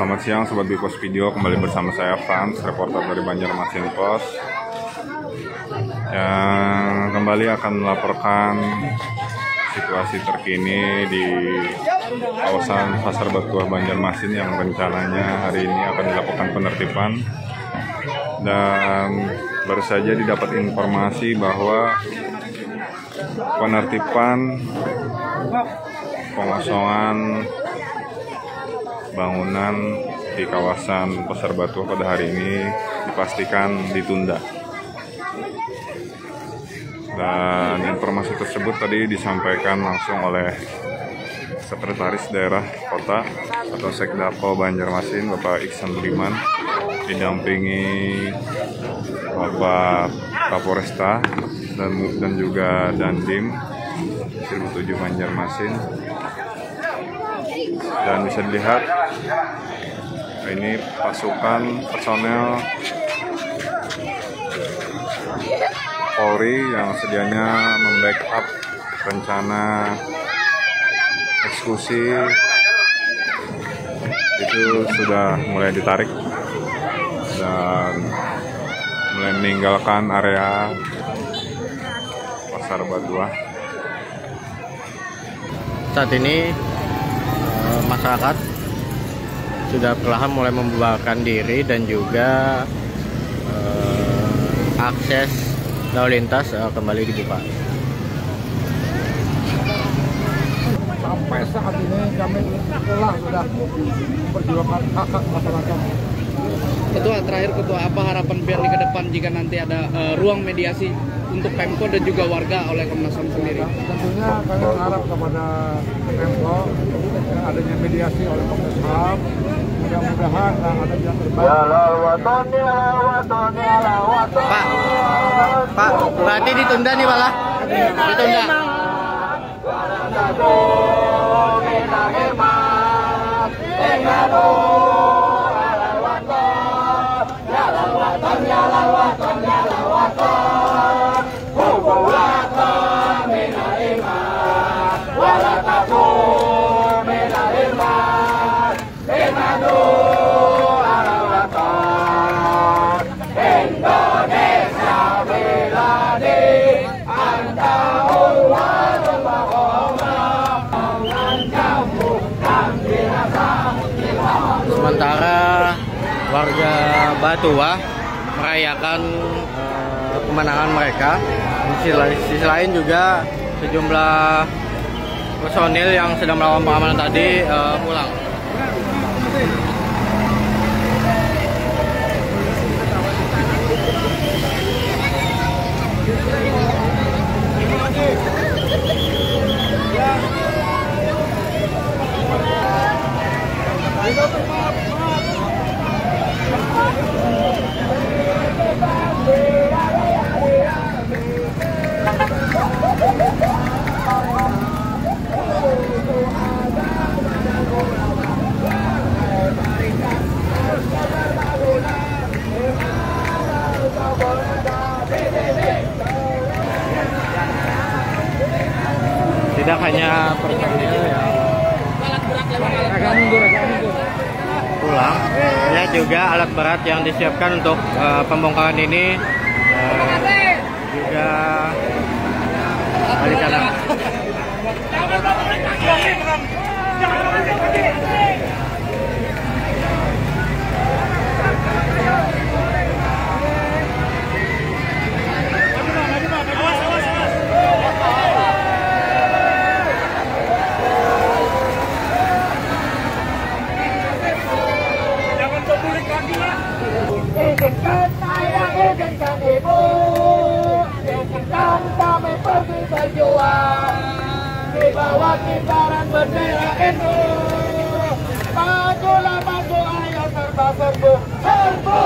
selamat siang Sobat Bipos Video. Kembali bersama saya Frans, reporter dari Banjarmasin Pos Yang kembali akan melaporkan situasi terkini di kawasan Pasar Batuah Banjarmasin Yang rencananya hari ini akan dilakukan penertiban. Dan baru saja didapat informasi bahwa penertiban pengosongan bangunan di kawasan Pasar Batu pada hari ini dipastikan ditunda. Dan informasi tersebut tadi disampaikan langsung oleh Sekretaris Daerah Kota atau Sekdako Banjarmasin Bapak Iksan Budiman didampingi Bapak Kapolresta dan, dan juga Dandim 1007 Banjarmasin dan bisa dilihat ini pasukan personel Polri yang sedianya membackup rencana eksekusi itu sudah mulai ditarik dan mulai meninggalkan area pasar Batua. Saat ini masyarakat sudah perlahan mulai membubarkan diri dan juga uh, akses lalu lintas uh, kembali dibuka. Sampai saat ini kami telah sudah memperjuangkan hak-hak masyarakat. Ketua terakhir ketua apa harapan BRI ke depan jika nanti ada uh, ruang mediasi untuk Pemko dan juga warga oleh Komnas HAM sendiri? Tentunya kami berharap kepada Pemko yang adanya mediasi oleh Komnas HAM mudah-mudahan ada yang terbaik. Pak, Pak, berarti ditunda nih malah? Ditunda. sementara warga Batua merayakan uh, kemenangan mereka. Di sisi, lain juga sejumlah personil yang sedang melakukan pengamanan tadi uh, pulang. Hanya personil yang pulang. Ya juga alat berat yang disiapkan untuk uh, pembongkaran ini uh, juga balik kanan Izinkan saya, izinkan ibu Izinkan kami pergi berjuang Di bawah kibaran bendera NU Majulah maju ayo serba Serbu